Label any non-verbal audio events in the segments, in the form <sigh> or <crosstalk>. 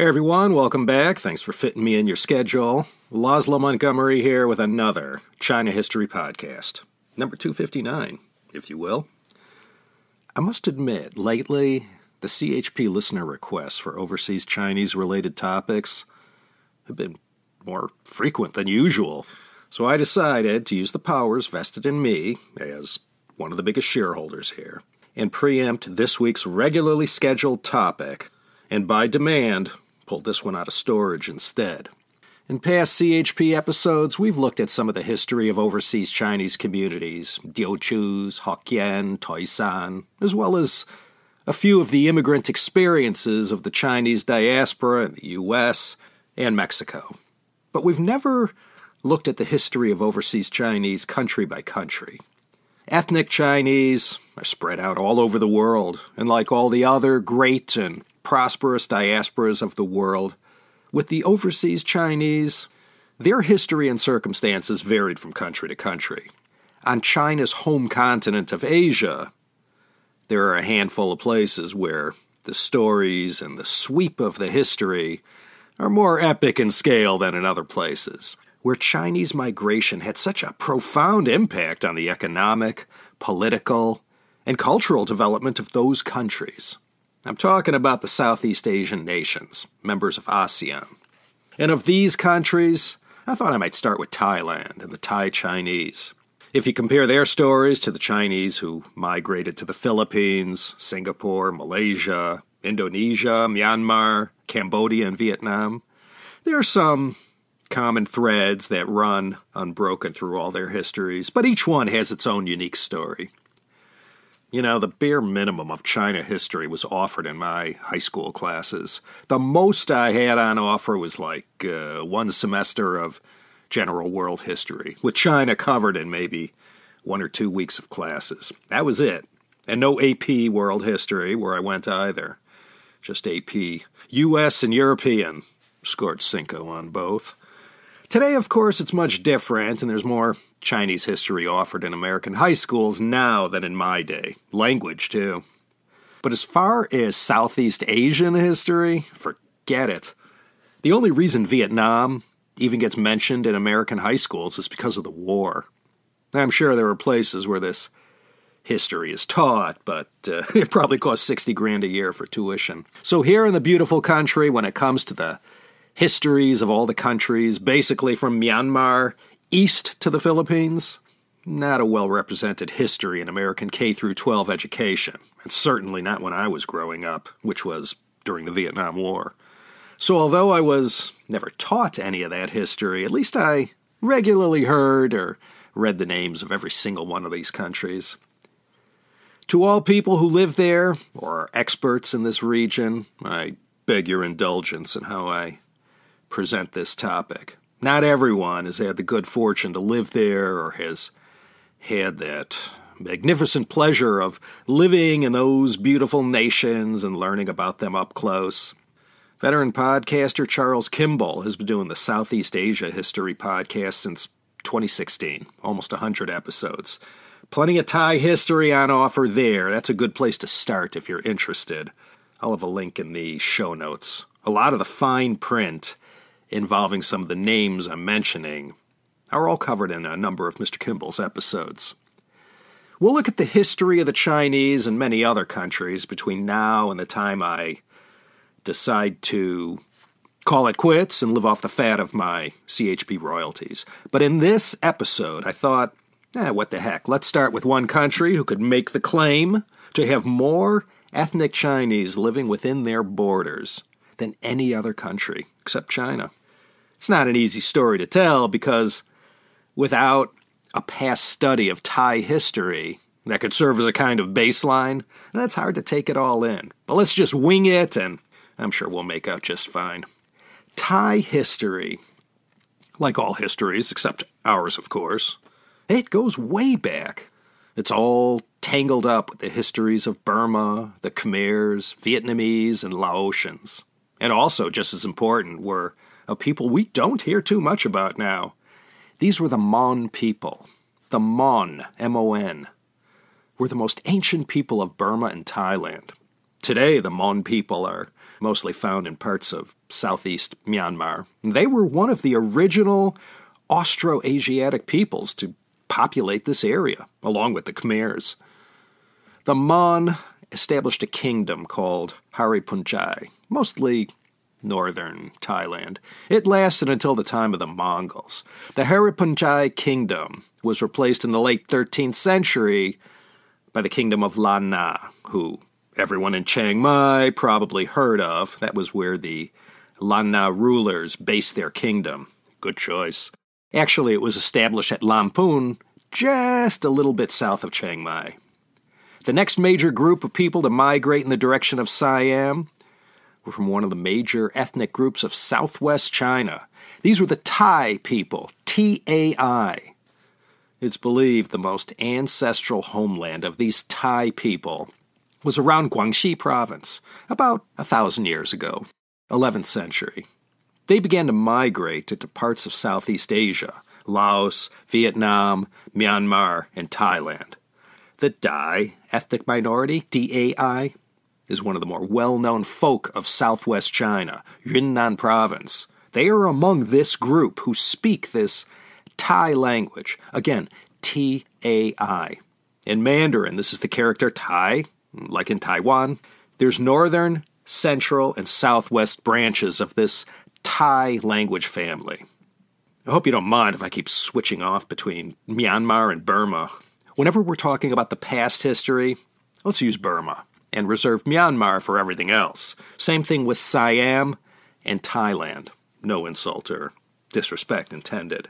Hey everyone, welcome back. Thanks for fitting me in your schedule. Laszlo Montgomery here with another China History Podcast, number 259, if you will. I must admit, lately, the CHP listener requests for overseas Chinese related topics have been more frequent than usual. So I decided to use the powers vested in me as one of the biggest shareholders here and preempt this week's regularly scheduled topic, and by demand, pulled this one out of storage instead. In past CHP episodes, we've looked at some of the history of overseas Chinese communities, Teochews, Hokkien, Toisan, as well as a few of the immigrant experiences of the Chinese diaspora in the US and Mexico. But we've never looked at the history of overseas Chinese country by country. Ethnic Chinese are spread out all over the world, and like all the other great and prosperous diasporas of the world, with the overseas Chinese, their history and circumstances varied from country to country. On China's home continent of Asia, there are a handful of places where the stories and the sweep of the history are more epic in scale than in other places, where Chinese migration had such a profound impact on the economic, political, and cultural development of those countries. I'm talking about the Southeast Asian nations, members of ASEAN. And of these countries, I thought I might start with Thailand and the Thai Chinese. If you compare their stories to the Chinese who migrated to the Philippines, Singapore, Malaysia, Indonesia, Myanmar, Cambodia, and Vietnam, there are some common threads that run unbroken through all their histories, but each one has its own unique story. You know, the bare minimum of China history was offered in my high school classes. The most I had on offer was like uh, one semester of general world history, with China covered in maybe one or two weeks of classes. That was it. And no AP world history where I went either. Just AP. US and European. Scored Cinco on both. Today, of course, it's much different, and there's more Chinese history offered in American high schools now than in my day. Language, too. But as far as Southeast Asian history, forget it. The only reason Vietnam even gets mentioned in American high schools is because of the war. I'm sure there are places where this history is taught, but uh, <laughs> it probably costs 60 grand a year for tuition. So, here in the beautiful country, when it comes to the histories of all the countries, basically from Myanmar east to the Philippines. Not a well represented history in American K 12 education, and certainly not when I was growing up, which was during the Vietnam War. So, although I was never taught any of that history, at least I regularly heard or read the names of every single one of these countries. To all people who live there or are experts in this region, I beg your indulgence in how I present this topic. Not everyone has had the good fortune to live there or has had that magnificent pleasure of living in those beautiful nations and learning about them up close. Veteran podcaster Charles Kimball has been doing the Southeast Asia History podcast since 2016, almost 100 episodes. Plenty of Thai history on offer there. That's a good place to start if you're interested. I'll have a link in the show notes. A lot of the fine print involving some of the names I'm mentioning are all covered in a number of Mr. Kimball's episodes. We'll look at the history of the Chinese and many other countries between now and the time I decide to call it quits and live off the fat of my CHP royalties. But in this episode, I thought, eh, what the heck, let's start with one country who could make the claim to have more ethnic Chinese living within their borders than any other country except China. It's not an easy story to tell because without a past study of Thai history that could serve as a kind of baseline, that's hard to take it all in. But let's just wing it, and I'm sure we'll make out just fine. Thai history, like all histories, except ours, of course, it goes way back. It's all tangled up with the histories of Burma, the Khmers, Vietnamese, and Laotians. And also, just as important, were of people we don't hear too much about now. These were the Mon people. The Mon, M O N, were the most ancient people of Burma and Thailand. Today, the Mon people are mostly found in parts of southeast Myanmar. They were one of the original Austroasiatic peoples to populate this area, along with the Khmers. The Mon established a kingdom called Haripunjai, mostly northern Thailand. It lasted until the time of the Mongols. The Haripunjai kingdom was replaced in the late 13th century by the kingdom of Lan Na, who everyone in Chiang Mai probably heard of. That was where the Lan Na rulers based their kingdom. Good choice. Actually, it was established at Lamphun, just a little bit south of Chiang Mai. The next major group of people to migrate in the direction of Siam were from one of the major ethnic groups of southwest China. These were the Tai people, T A I. It's believed the most ancestral homeland of these Tai people was around Guangxi province, about a thousand years ago, 11th century. They began to migrate into parts of Southeast Asia, Laos, Vietnam, Myanmar, and Thailand. The Dai ethnic minority, DAI, is one of the more well known folk of southwest China, Yunnan province. They are among this group who speak this Tai language. Again, T A I. In Mandarin, this is the character Tai, like in Taiwan. There's northern, central, and southwest branches of this Tai language family. I hope you don't mind if I keep switching off between Myanmar and Burma. Whenever we're talking about the past history, let's use Burma and reserve Myanmar for everything else. Same thing with Siam and Thailand. No insult or disrespect intended.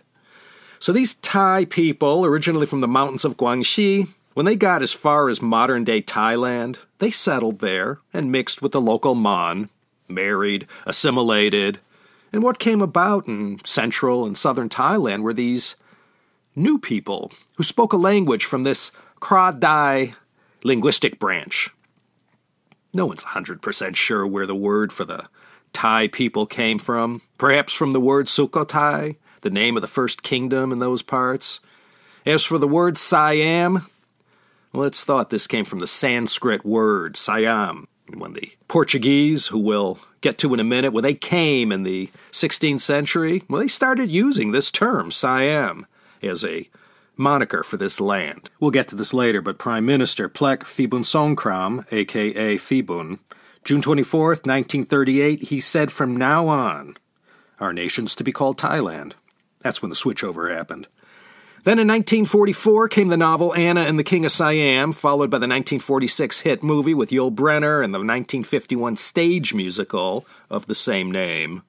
So these Thai people, originally from the mountains of Guangxi, when they got as far as modern day Thailand, they settled there and mixed with the local Mon, married, assimilated, and what came about in central and southern Thailand were these new people who spoke a language from this Kra Dai linguistic branch. No one's 100% sure where the word for the Thai people came from. Perhaps from the word Sukhothai, the name of the first kingdom in those parts. As for the word Siam, well, it's thought this came from the Sanskrit word Siam. When the Portuguese, who we'll get to in a minute, when they came in the 16th century, well, they started using this term, Siam, as a moniker for this land. We'll get to this later, but Prime Minister Plek Phibunsongkhram, aka Phibun, June 24, 1938, he said from now on, our nation's to be called Thailand. That's when the switchover happened. Then in 1944 came the novel Anna and the King of Siam, followed by the 1946 hit movie with Yul Brynner and the 1951 stage musical of the same name.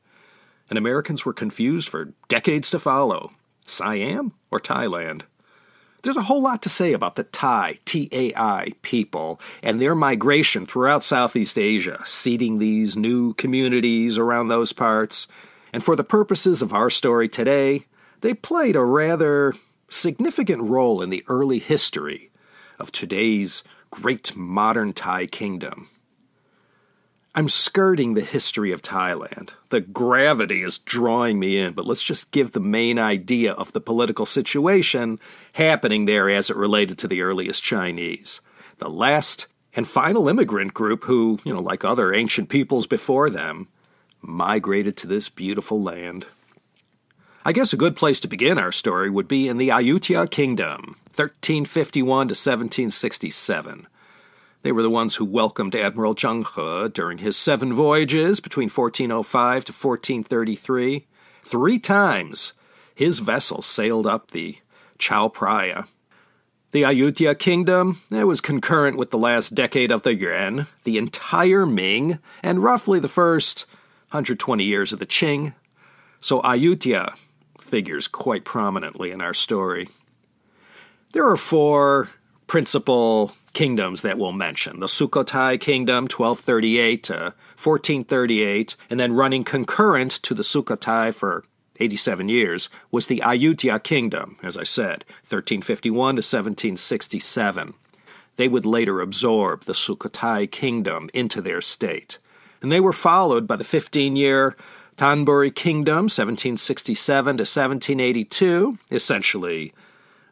And Americans were confused for decades to follow Siam or Thailand? There's a whole lot to say about the Thai, T A I, people and their migration throughout Southeast Asia, seeding these new communities around those parts. And for the purposes of our story today, they played a rather significant role in the early history of today's great modern Thai kingdom. I'm skirting the history of Thailand. The gravity is drawing me in, but let's just give the main idea of the political situation happening there as it related to the earliest Chinese. The last and final immigrant group who, you know, like other ancient peoples before them, migrated to this beautiful land. I guess a good place to begin our story would be in the Ayutthaya Kingdom, 1351 to 1767. They were the ones who welcomed Admiral Zheng He during his seven voyages between 1405 to 1433. Three times his vessel sailed up the Chao Phraya. The Ayutthaya kingdom it was concurrent with the last decade of the Yuan, the entire Ming, and roughly the first 120 years of the Qing. So Ayutthaya figures quite prominently in our story. There are four principal kingdoms that we'll mention the Sukhothai kingdom, 1238 to 1438, and then running concurrent to the Sukhothai for 87 years was the Ayutthaya kingdom, as I said, 1351 to 1767. They would later absorb the Sukhothai kingdom into their state. And they were followed by the 15 year Thonburi kingdom, 1767 to 1782, essentially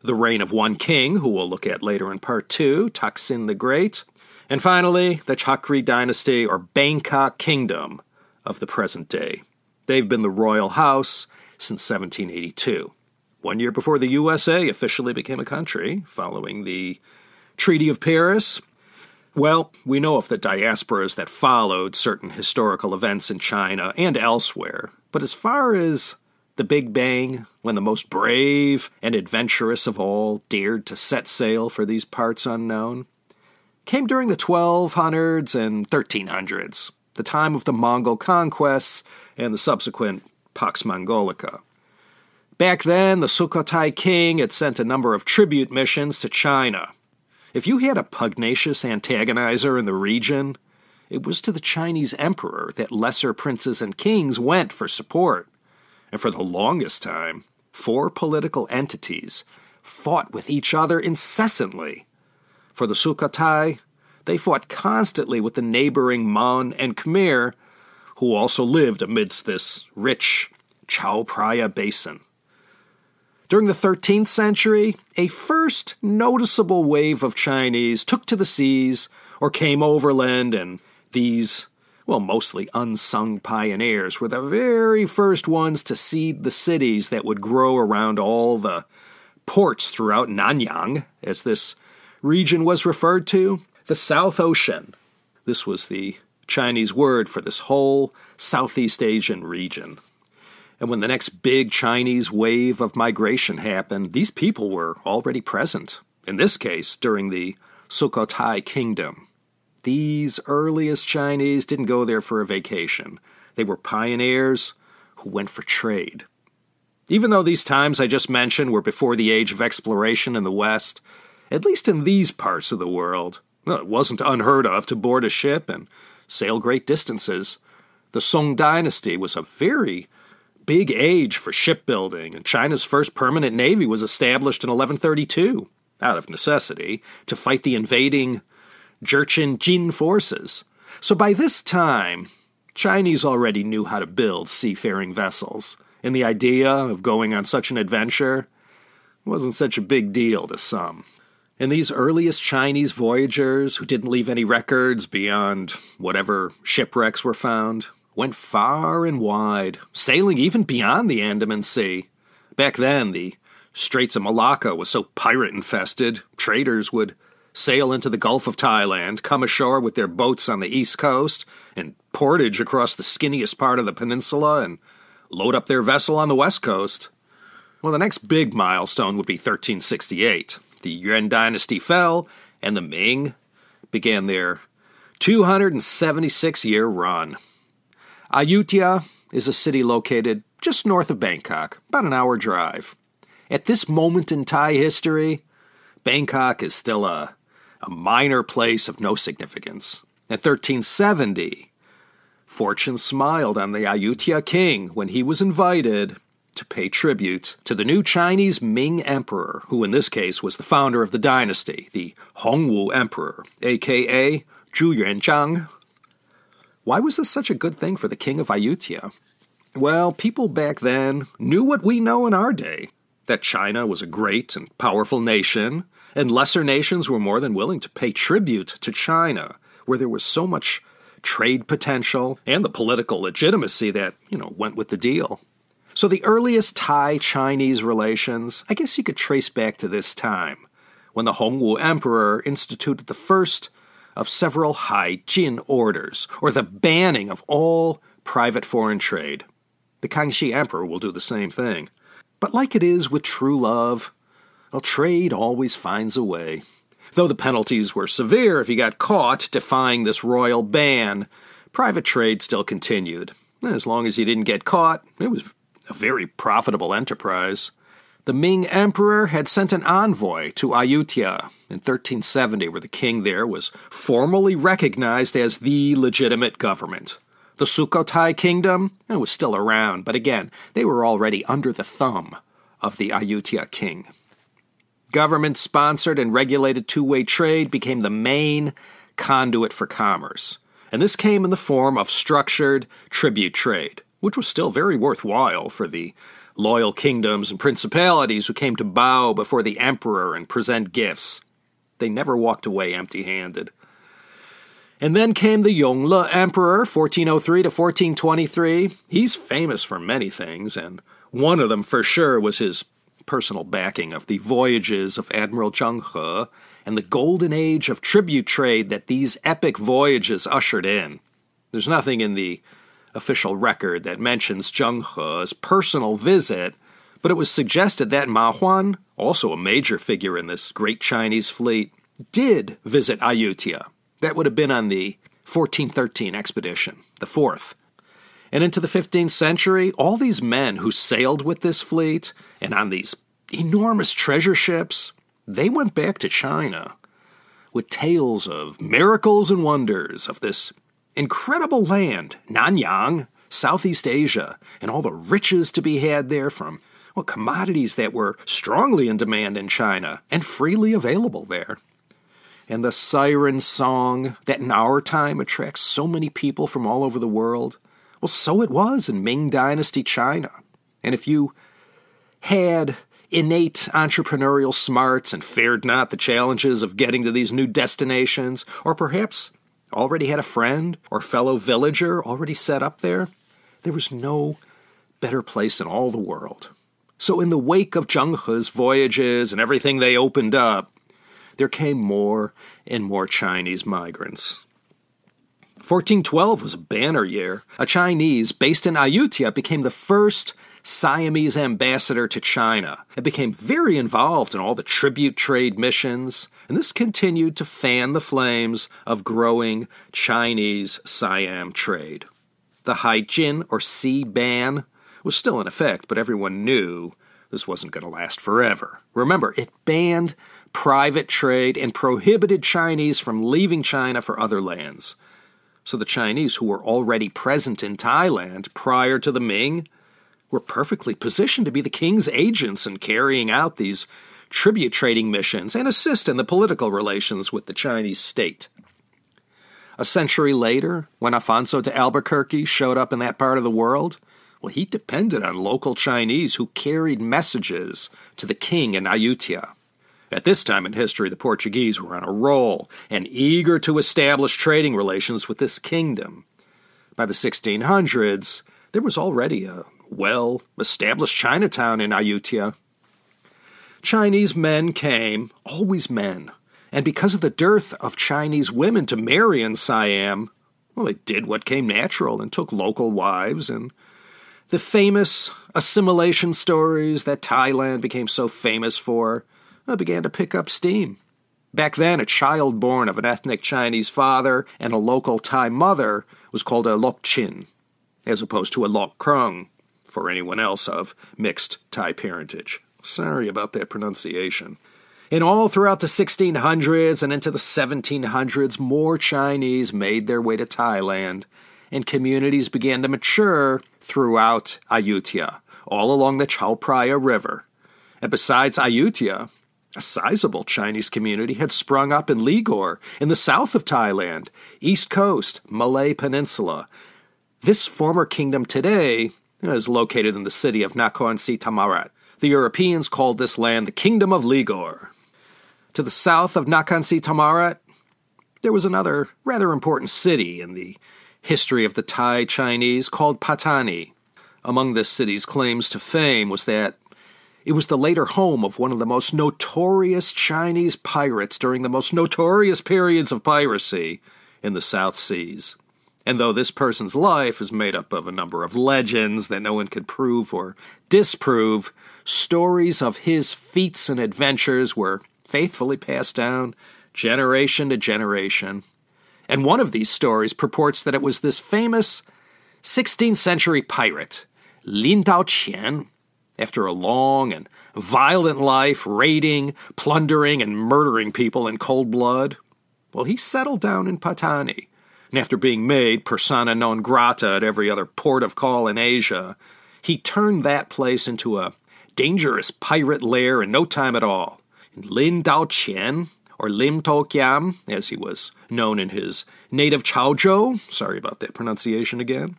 the reign of one king, who we'll look at later in part two, Taksin the Great. And finally, the Chakri dynasty or Bangkok kingdom of the present day. They've been the royal house since 1782, one year before the USA officially became a country, following the Treaty of Paris. Well, we know of the diasporas that followed certain historical events in China and elsewhere, but as far as the Big Bang, when the most brave and adventurous of all dared to set sail for these parts unknown, came during the 1200s and 1300s, the time of the Mongol conquests and the subsequent Pax Mongolica. Back then, the Sukhothai king had sent a number of tribute missions to China. If you had a pugnacious antagonizer in the region, it was to the Chinese emperor that lesser princes and kings went for support. And for the longest time, four political entities fought with each other incessantly for the Sukhothai, they fought constantly with the neighboring Mon and Khmer, who also lived amidst this rich Chao Phraya basin. During the 13th century, a first noticeable wave of Chinese took to the seas or came overland, and these, well, mostly unsung pioneers, were the very first ones to seed the cities that would grow around all the ports throughout Nanyang, as this region was referred to the South Ocean. This was the Chinese word for this whole Southeast Asian region. And when the next big Chinese wave of migration happened, these people were already present, in this case, during the Sukhothai kingdom. These earliest Chinese didn't go there for a vacation. They were pioneers who went for trade. Even though these times I just mentioned were before the age of exploration in the West, at least in these parts of the world. Well, it wasn't unheard of to board a ship and sail great distances. The Song dynasty was a very big age for shipbuilding, and China's first permanent navy was established in 1132, out of necessity, to fight the invading Jurchen Jin forces. So by this time, Chinese already knew how to build seafaring vessels, and the idea of going on such an adventure wasn't such a big deal to some. And these earliest Chinese voyagers, who didn't leave any records beyond whatever shipwrecks were found, went far and wide, sailing even beyond the Andaman Sea. Back then, the Straits of Malacca was so pirate infested, traders would sail into the Gulf of Thailand, come ashore with their boats on the east coast, and portage across the skinniest part of the peninsula and load up their vessel on the west coast. Well, the next big milestone would be 1368 the Yuan dynasty fell, and the Ming began their 276 year run. Ayutthaya is a city located just north of Bangkok, about an hour drive. At this moment in Thai history, Bangkok is still a, a minor place of no significance. In 1370, fortune smiled on the Ayutthaya king when he was invited to pay tribute to the new Chinese Ming emperor, who in this case was the founder of the dynasty, the Hongwu emperor, aka Zhu Yuanzhang. Why was this such a good thing for the king of Ayutthaya? Well, people back then knew what we know in our day that China was a great and powerful nation, and lesser nations were more than willing to pay tribute to China, where there was so much trade potential and the political legitimacy that, you know, went with the deal. So the earliest Thai Chinese relations, I guess you could trace back to this time, when the Hongwu Emperor instituted the first of several Hai Jin orders, or the banning of all private foreign trade. The Kangxi Emperor will do the same thing. But like it is with true love, well, trade always finds a way. Though the penalties were severe if you got caught defying this royal ban, private trade still continued. As long as you didn't get caught, it was a very profitable enterprise. The Ming Emperor had sent an envoy to Ayutthaya in 1370, where the king there was formally recognized as the legitimate government. The Sukhothai kingdom was still around, but again, they were already under the thumb of the Ayutthaya king. Government sponsored and regulated two way trade became the main conduit for commerce, and this came in the form of structured tribute trade which was still very worthwhile for the loyal kingdoms and principalities who came to bow before the emperor and present gifts. They never walked away empty handed. And then came the Yongle Emperor, 1403 to 1423. He's famous for many things, and one of them for sure was his personal backing of the voyages of Admiral Zheng He and the golden age of tribute trade that these epic voyages ushered in. There's nothing in the official record that mentions Zheng He's personal visit, but it was suggested that Ma Huan, also a major figure in this great Chinese fleet, did visit Ayutthaya that would have been on the 1413 expedition, the fourth. And into the 15th century, all these men who sailed with this fleet and on these enormous treasure ships, they went back to China with tales of miracles and wonders of this incredible land, Nanyang, Southeast Asia, and all the riches to be had there from well, commodities that were strongly in demand in China and freely available there and the siren song that in our time attracts so many people from all over the world. Well, so it was in Ming Dynasty China. And if you had innate entrepreneurial smarts and feared not the challenges of getting to these new destinations, or perhaps already had a friend or fellow villager already set up there, there was no better place in all the world. So, in the wake of Zheng He's voyages and everything they opened up, there came more and more Chinese migrants. 1412 was a banner year. A Chinese based in Ayutthaya became the first Siamese ambassador to China and became very involved in all the tribute trade missions, and this continued to fan the flames of growing Chinese Siam trade. The Haijin or sea ban was still in effect, but everyone knew this wasn't going to last forever. Remember, it banned private trade, and prohibited Chinese from leaving China for other lands. So the Chinese who were already present in Thailand prior to the Ming were perfectly positioned to be the king's agents in carrying out these tribute trading missions and assist in the political relations with the Chinese state. A century later, when Afonso de Albuquerque showed up in that part of the world, well, he depended on local Chinese who carried messages to the king in Ayutthaya. At this time in history, the Portuguese were on a roll and eager to establish trading relations with this kingdom. By the 1600s, there was already a well established Chinatown in Ayutthaya. Chinese men came, always men, and because of the dearth of Chinese women to marry in Siam, well, they did what came natural and took local wives and the famous assimilation stories that Thailand became so famous for uh, began to pick up steam. Back then, a child born of an ethnic Chinese father and a local Thai mother was called a Lok Chin, as opposed to a Lok Krung for anyone else of mixed Thai parentage. Sorry about that pronunciation. And all throughout the 1600s and into the 1700s, more Chinese made their way to Thailand, and communities began to mature throughout Ayutthaya, all along the Chao Phraya River. And besides Ayutthaya, a sizable Chinese community had sprung up in Ligor, in the south of Thailand, East Coast, Malay Peninsula. This former kingdom today is located in the city of Nakhon Si Thammarat. The Europeans called this land the Kingdom of Ligor. To the south of Nakhon Si Thammarat, there was another rather important city in the history of the Thai Chinese called Pattani. Among this city's claims to fame was that it was the later home of one of the most notorious Chinese pirates during the most notorious periods of piracy in the South Seas. And though this person's life is made up of a number of legends that no one could prove or disprove, stories of his feats and adventures were faithfully passed down generation to generation. And one of these stories purports that it was this famous 16th century pirate, Lin Dao Qian, after a long and violent life raiding, plundering, and murdering people in cold blood, well, he settled down in Pattani. And after being made persona non grata at every other port of call in Asia, he turned that place into a dangerous pirate lair in no time at all. Lin Dao Qian, or Lim To Kiam, as he was known in his native Chaozhou, sorry about that pronunciation again,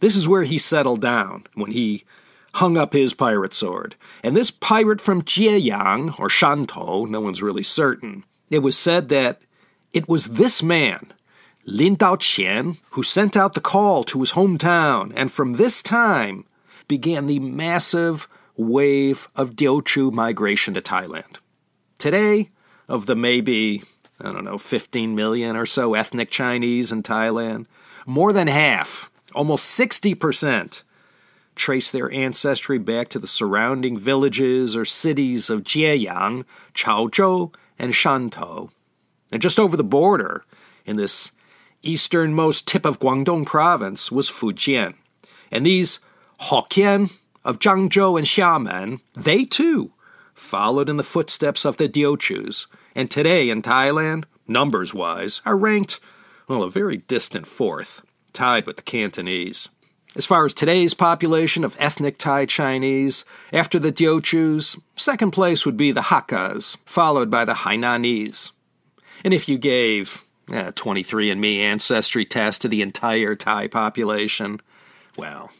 this is where he settled down when he hung up his pirate sword. And this pirate from Jieyang, or Shantou, no one's really certain, it was said that it was this man Lin Daoqian, who sent out the call to his hometown, and from this time began the massive wave of Teochew migration to Thailand. Today, of the maybe, I don't know, 15 million or so ethnic Chinese in Thailand, more than half, almost 60%, trace their ancestry back to the surrounding villages or cities of Jieyang, Chaozhou, and Shantou. And just over the border, in this easternmost tip of Guangdong province, was Fujian. And these Hokkien of Zhangzhou and Xiamen, they too followed in the footsteps of the Teochews, and today in Thailand, numbers wise, are ranked, well, a very distant fourth, tied with the Cantonese. As far as today's population of ethnic Thai Chinese, after the Teochews, second place would be the Hakkas, followed by the Hainanese. And if you gave a 23andMe ancestry test to the entire Thai population, well,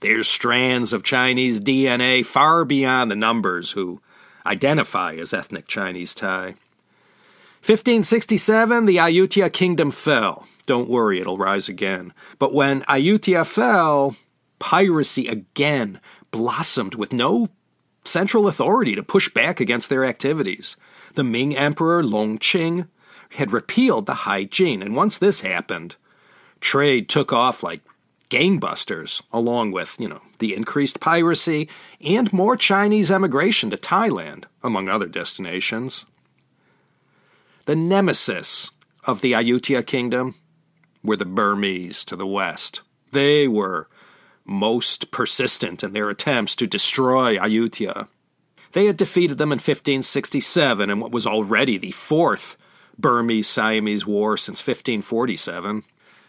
there's strands of Chinese DNA far beyond the numbers who identify as ethnic Chinese Thai. 1567, the Ayutthaya kingdom fell. Don't worry, it'll rise again. But when Ayutthaya fell, piracy again blossomed with no central authority to push back against their activities. The Ming Emperor Longqing had repealed the Haijin, and once this happened, trade took off like gangbusters, along with, you know, the increased piracy and more Chinese emigration to Thailand, among other destinations. The nemesis of the Ayutthaya kingdom were the Burmese to the west. They were most persistent in their attempts to destroy Ayutthaya. They had defeated them in 1567 in what was already the fourth Burmese Siamese War since 1547.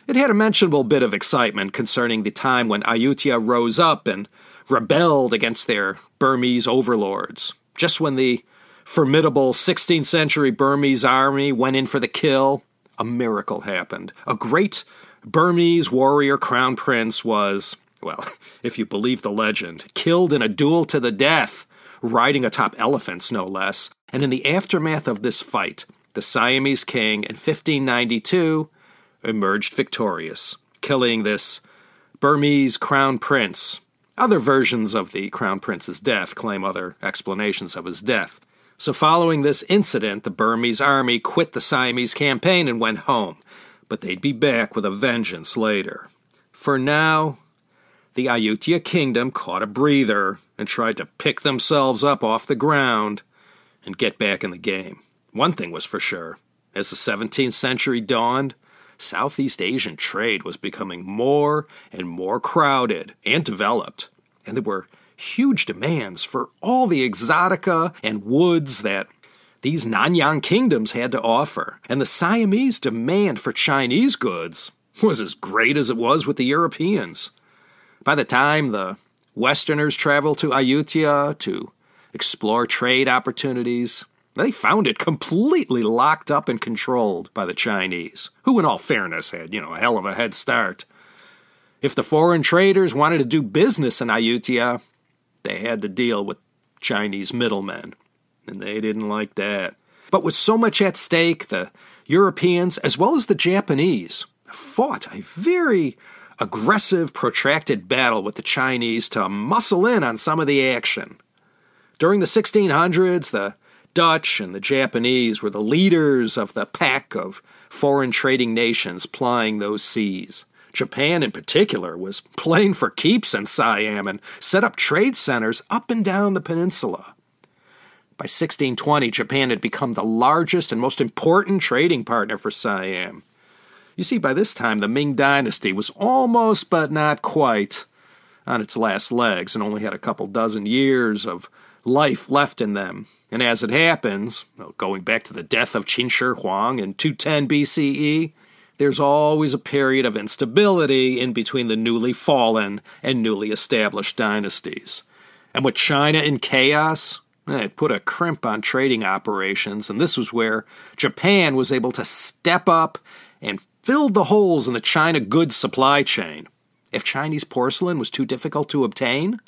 It had a mentionable bit of excitement concerning the time when Ayutthaya rose up and rebelled against their Burmese overlords. Just when the formidable 16th century Burmese army went in for the kill, a miracle happened. A great Burmese warrior crown prince was, well, <laughs> if you believe the legend, killed in a duel to the death, riding atop elephants, no less. And in the aftermath of this fight, the Siamese king in 1592 emerged victorious, killing this Burmese crown prince. Other versions of the crown prince's death claim other explanations of his death. So, following this incident, the Burmese army quit the Siamese campaign and went home, but they'd be back with a vengeance later. For now, the Ayutthaya kingdom caught a breather and tried to pick themselves up off the ground and get back in the game. One thing was for sure as the 17th century dawned, Southeast Asian trade was becoming more and more crowded and developed, and there were huge demands for all the exotica and woods that these Nanyang kingdoms had to offer, and the Siamese demand for Chinese goods was as great as it was with the Europeans. By the time the Westerners traveled to Ayutthaya to explore trade opportunities, they found it completely locked up and controlled by the Chinese, who, in all fairness, had, you know, a hell of a head start. If the foreign traders wanted to do business in Ayutthaya, they had to deal with Chinese middlemen, and they didn't like that. But with so much at stake, the Europeans, as well as the Japanese, fought a very aggressive, protracted battle with the Chinese to muscle in on some of the action. During the 1600s, the Dutch and the Japanese were the leaders of the pack of foreign trading nations plying those seas. Japan, in particular, was playing for keeps in Siam and set up trade centers up and down the peninsula. By 1620, Japan had become the largest and most important trading partner for Siam. You see, by this time, the Ming Dynasty was almost, but not quite, on its last legs and only had a couple dozen years of life left in them. And as it happens, going back to the death of Qin Shi Huang in 210 BCE, there's always a period of instability in between the newly fallen and newly established dynasties. And with China in chaos, eh, it put a crimp on trading operations, and this was where Japan was able to step up and fill the holes in the China goods supply chain. If Chinese porcelain was too difficult to obtain,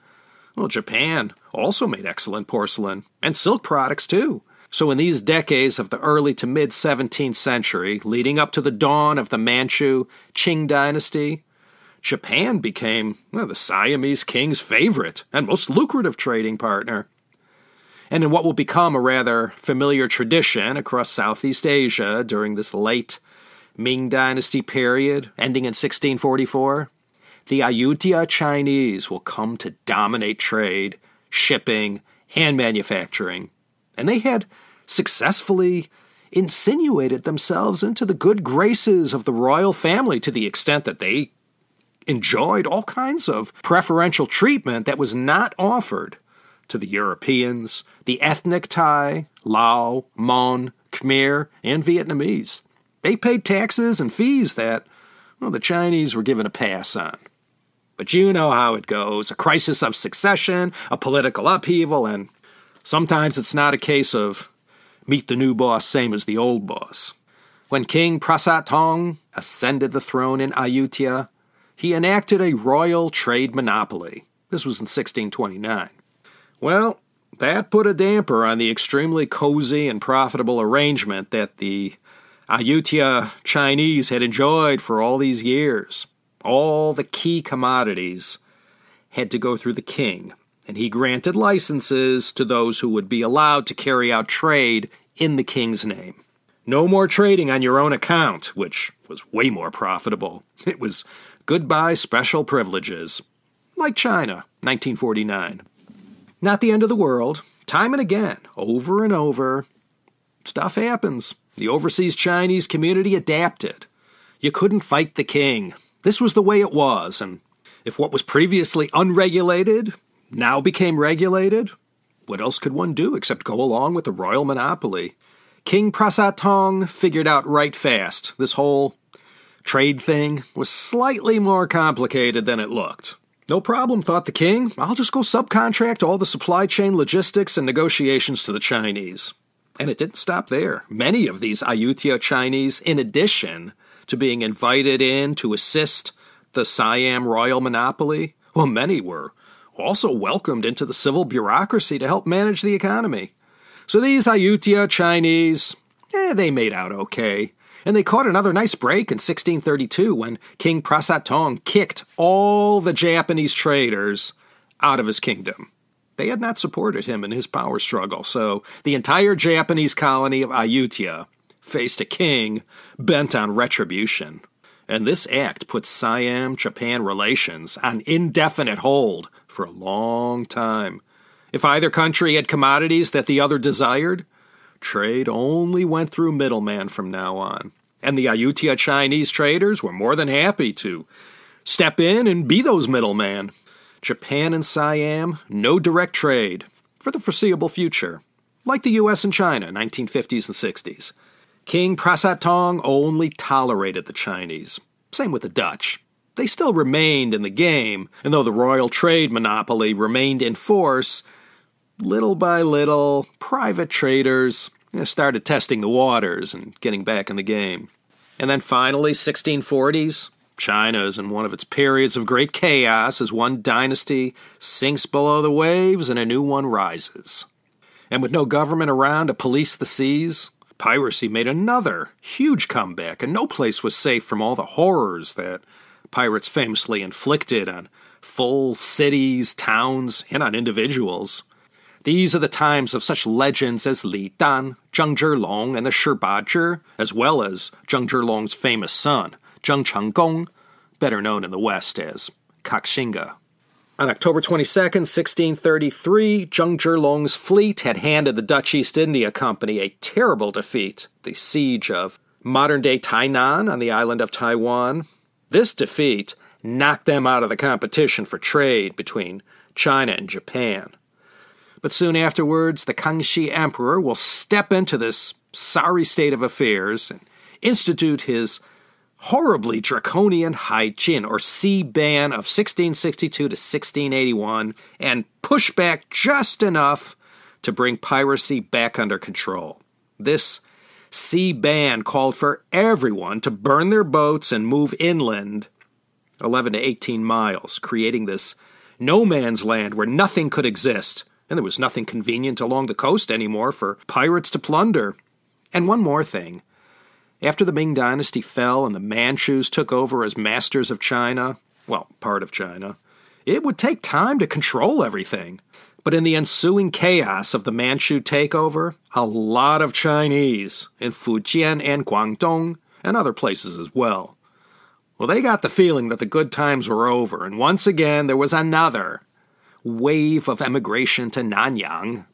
well, Japan also made excellent porcelain, and silk products too. So, in these decades of the early to mid 17th century, leading up to the dawn of the Manchu Qing dynasty, Japan became well, the Siamese king's favorite and most lucrative trading partner. And in what will become a rather familiar tradition across Southeast Asia during this late Ming Dynasty period, ending in 1644, the Ayutthaya Chinese will come to dominate trade, shipping, and manufacturing. And they had successfully insinuated themselves into the good graces of the royal family to the extent that they enjoyed all kinds of preferential treatment that was not offered to the Europeans, the ethnic Thai, Lao, Mon, Khmer, and Vietnamese. They paid taxes and fees that, well, the Chinese were given a pass on. But you know how it goes a crisis of succession, a political upheaval, and sometimes it's not a case of meet the new boss same as the old boss. When King Prasat Tong ascended the throne in Ayutthaya, he enacted a royal trade monopoly. This was in 1629. Well, that put a damper on the extremely cozy and profitable arrangement that the Ayutthaya Chinese had enjoyed for all these years. All the key commodities had to go through the king, and he granted licenses to those who would be allowed to carry out trade in the king's name. No more trading on your own account, which was way more profitable. <laughs> It was Goodbye special privileges. Like China, 1949. Not the end of the world. Time and again, over and over, stuff happens. The overseas Chinese community adapted. You couldn't fight the king. This was the way it was, and if what was previously unregulated now became regulated, what else could one do except go along with the royal monopoly? King Prasatong figured out right fast this whole trade thing was slightly more complicated than it looked. No problem, thought the king. I'll just go subcontract all the supply chain logistics and negotiations to the Chinese. And it didn't stop there. Many of these Ayutthaya Chinese, in addition to being invited in to assist the Siam royal monopoly, well, many were also welcomed into the civil bureaucracy to help manage the economy. So these Ayutthaya Chinese, eh, they made out okay and they caught another nice break in 1632 when King Prasatong kicked all the Japanese traders out of his kingdom. They had not supported him in his power struggle, so the entire Japanese colony of Ayutthaya faced a king bent on retribution. And this act put Siam Japan relations on indefinite hold for a long time. If either country had commodities that the other desired, Trade only went through middlemen from now on, and the Ayutthaya Chinese traders were more than happy to step in and be those middlemen. Japan and Siam, no direct trade for the foreseeable future, like the US and China, 1950s and 60s. King Prasatong only tolerated the Chinese. Same with the Dutch. They still remained in the game, and though the royal trade monopoly remained in force, little by little, private traders started testing the waters and getting back in the game. And then finally, 1640s, China is in one of its periods of great chaos as one dynasty sinks below the waves and a new one rises. And with no government around to police the seas, piracy made another huge comeback, and no place was safe from all the horrors that pirates famously inflicted on full cities, towns, and on individuals. These are the times of such legends as Li Dan, Zheng Zhilong, and the Shibazhi, as well as Zheng Zhilong's famous son, Zheng Chenggong, better known in the West as Koxinga. On October 22, 1633, Zheng Zhilong's fleet had handed the Dutch East India Company a terrible defeat, the siege of modern day Tainan on the island of Taiwan. This defeat knocked them out of the competition for trade between China and Japan. But soon afterwards, the Kangxi Emperor will step into this sorry state of affairs and institute his horribly draconian Haijin, or sea ban of 1662 to 1681, and push back just enough to bring piracy back under control. This sea ban called for everyone to burn their boats and move inland 11 to 18 miles, creating this no man's land where nothing could exist and there was nothing convenient along the coast anymore for pirates to plunder. And one more thing. After the Ming Dynasty fell and the Manchus took over as masters of China, well, part of China, it would take time to control everything. But in the ensuing chaos of the Manchu takeover, a lot of Chinese in Fujian and Guangdong and other places as well. Well, they got the feeling that the good times were over, and once again there was another wave of emigration to Nanyang.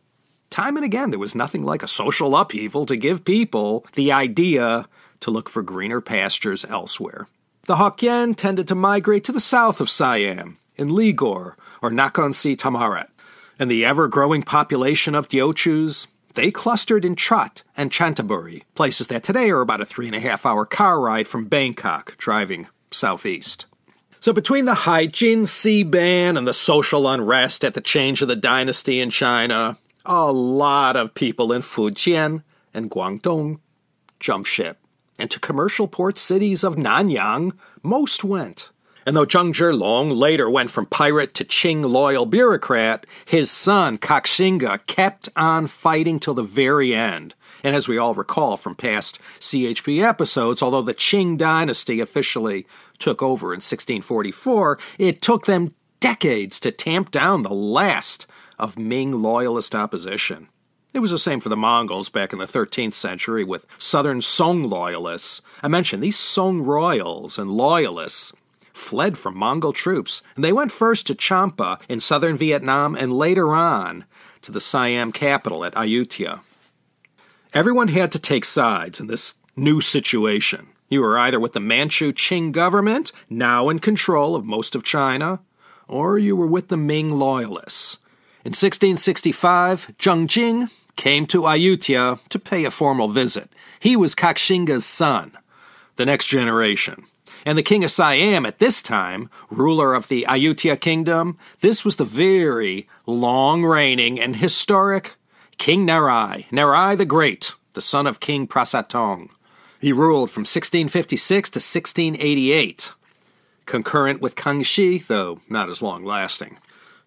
Time and again, there was nothing like a social upheaval to give people the idea to look for greener pastures elsewhere. The Hokkien tended to migrate to the south of Siam, in Ligor or Nakhon Si Thammarat, and the ever growing population of Teochews, they clustered in Trat and Chantaburi, places that today are about a three and a half hour car ride from Bangkok, driving southeast. So between the Haijin sea ban and the social unrest at the change of the dynasty in China, a lot of people in Fujian and Guangdong jumped ship. And to commercial port cities of Nanyang, most went. And though Zheng Zhilong later went from pirate to Qing loyal bureaucrat, his son Koxinga kept on fighting till the very end. And as we all recall from past CHP episodes, although the Qing dynasty officially took over in 1644, it took them decades to tamp down the last of Ming loyalist opposition. It was the same for the Mongols back in the 13th century with southern Song loyalists. I mentioned these Song royals and loyalists fled from Mongol troops, and they went first to Champa in southern Vietnam and later on to the Siam capital at Ayutthaya. Everyone had to take sides in this new situation. You were either with the Manchu Qing government, now in control of most of China, or you were with the Ming loyalists. In 1665, Zheng Jing came to Ayutthaya to pay a formal visit. He was Koxinga's son, the next generation. And the king of Siam at this time, ruler of the Ayutthaya kingdom, this was the very long reigning and historic King Narai, Narai the Great, the son of King Prasat Thong. He ruled from 1656 to 1688, concurrent with Kangxi, though not as long lasting.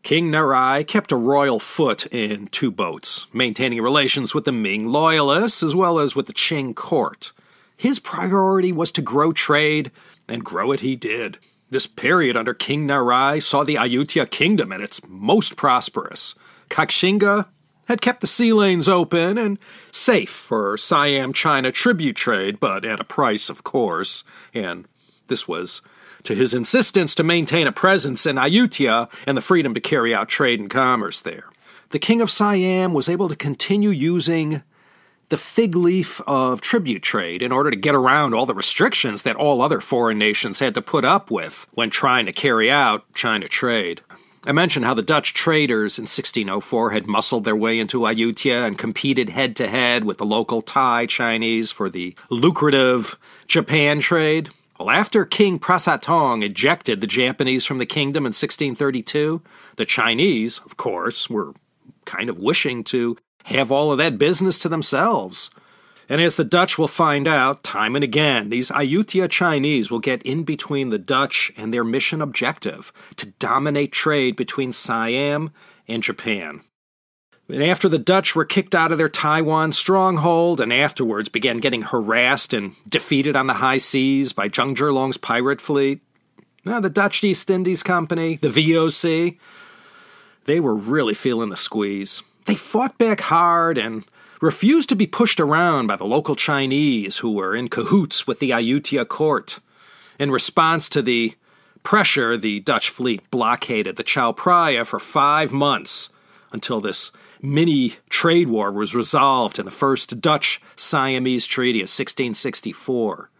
King Narai kept a royal foot in two boats, maintaining relations with the Ming loyalists as well as with the Qing court. His priority was to grow trade, and grow it he did. This period under King Narai saw the Ayutthaya kingdom at its most prosperous. Koxinga had kept the sea lanes open and safe for Siam China tribute trade, but at a price, of course, and this was to his insistence to maintain a presence in Ayutthaya and the freedom to carry out trade and commerce there. The king of Siam was able to continue using the fig leaf of tribute trade in order to get around all the restrictions that all other foreign nations had to put up with when trying to carry out China trade. I mentioned how the Dutch traders in 1604 had muscled their way into Ayutthaya and competed head to head with the local Thai Chinese for the lucrative Japan trade. Well, after King Prasat Thong ejected the Japanese from the kingdom in 1632, the Chinese, of course, were kind of wishing to have all of that business to themselves. And as the Dutch will find out time and again, these Ayutthaya Chinese will get in between the Dutch and their mission objective to dominate trade between Siam and Japan. And after the Dutch were kicked out of their Taiwan stronghold and afterwards began getting harassed and defeated on the high seas by Zheng Zhilong's pirate fleet, uh, the Dutch East Indies Company, the VOC, they were really feeling the squeeze. They fought back hard and refused to be pushed around by the local Chinese who were in cahoots with the Ayutthaya court. In response to the pressure, the Dutch fleet blockaded the Chao Phraya for five months until this mini trade war was resolved in the first Dutch Siamese Treaty of 1664.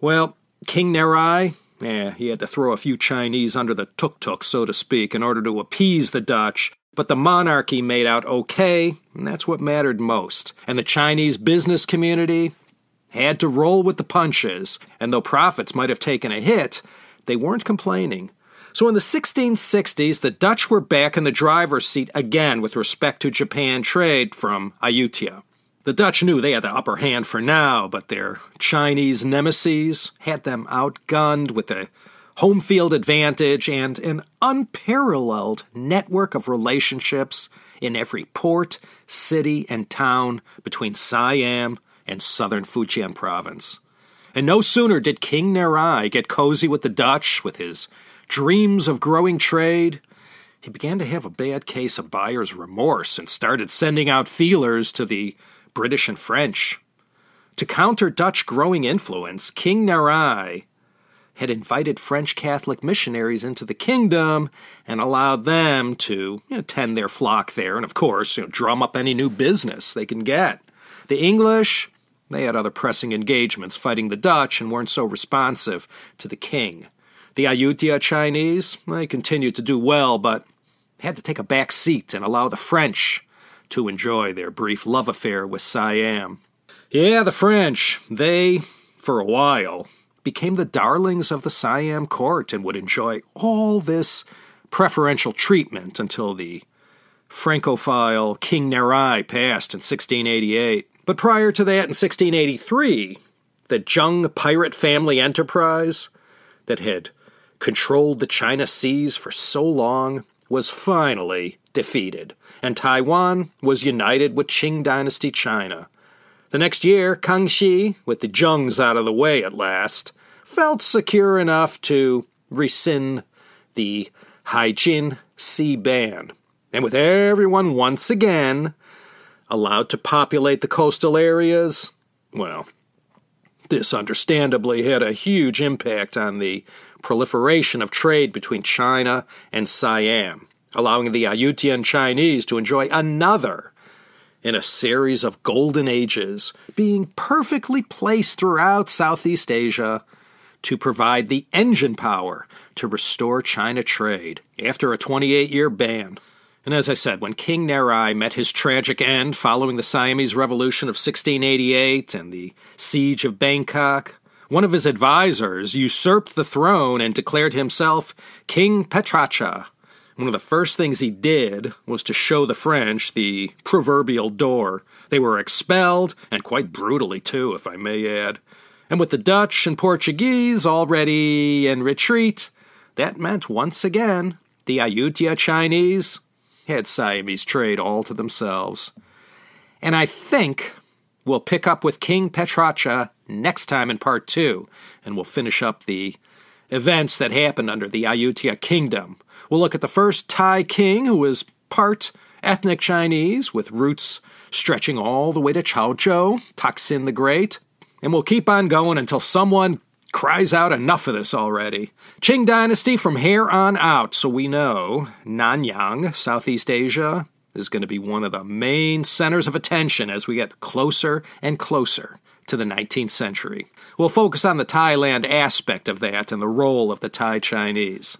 Well, King Narai, eh, he had to throw a few Chinese under the tuk tuk, so to speak, in order to appease the Dutch but the monarchy made out okay, and that's what mattered most. And the Chinese business community had to roll with the punches, and though profits might have taken a hit, they weren't complaining. So in the 1660s, the Dutch were back in the driver's seat again with respect to Japan trade from Ayutthaya. The Dutch knew they had the upper hand for now, but their Chinese nemesis had them outgunned with a home field advantage, and an unparalleled network of relationships in every port, city, and town between Siam and southern Fujian province. And no sooner did King Narai get cozy with the Dutch with his dreams of growing trade, he began to have a bad case of buyer's remorse and started sending out feelers to the British and French. To counter Dutch growing influence, King Narai had invited French Catholic missionaries into the kingdom and allowed them to know, tend their flock there and, of course, you know, drum up any new business they can get. The English, they had other pressing engagements fighting the Dutch and weren't so responsive to the king. The Ayutthaya Chinese, they continued to do well, but had to take a back seat and allow the French to enjoy their brief love affair with Siam. Yeah, the French, they, for a while, became the darlings of the Siam court and would enjoy all this preferential treatment until the Francophile King Narai passed in 1688. But prior to that, in 1683, the Zheng pirate family enterprise that had controlled the China seas for so long was finally defeated, and Taiwan was united with Qing Dynasty China. The next year, Kangxi, with the Zhengs out of the way at last, felt secure enough to rescind the Haijin sea ban. And with everyone once again allowed to populate the coastal areas, well, this understandably had a huge impact on the proliferation of trade between China and Siam, allowing the Ayutthayan Chinese to enjoy another in a series of golden ages, being perfectly placed throughout Southeast Asia to provide the engine power to restore China trade after a 28 year ban. And as I said, when King Narai met his tragic end following the Siamese Revolution of 1688 and the Siege of Bangkok, one of his advisors usurped the throne and declared himself King Phetracha. One of the first things he did was to show the French the proverbial door. They were expelled, and quite brutally too, if I may add. And with the Dutch and Portuguese already in retreat, that meant once again the Ayutthaya Chinese had Siamese trade all to themselves. And I think we'll pick up with King Phetracha next time in part two, and we'll finish up the events that happened under the Ayutthaya Kingdom. We'll look at the first Thai king who was part ethnic Chinese with roots stretching all the way to Chaozhou, Taksin the Great, and we'll keep on going until someone cries out enough of this already. Qing Dynasty from here on out, so we know Nanyang, Southeast Asia, is going to be one of the main centers of attention as we get closer and closer to the 19th century. We'll focus on the Thailand aspect of that and the role of the Thai Chinese.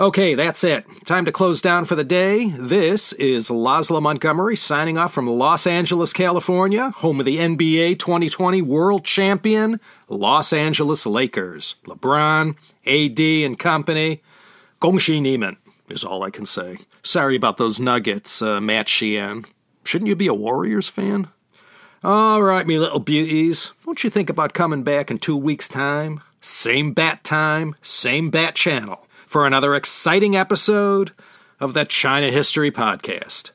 Okay, that's it. Time to close down for the day. This is Laszlo Montgomery signing off from Los Angeles, California, home of the NBA 2020 World Champion, Los Angeles Lakers. LeBron, AD, and company. Gongxi nimen is all I can say. Sorry about those nuggets, uh, Matt Sheehan. Shouldn't you be a Warriors fan? All right, me little beauties. Won't you think about coming back in two weeks' time? Same bat time, same bat channel for another exciting episode of the China History Podcast.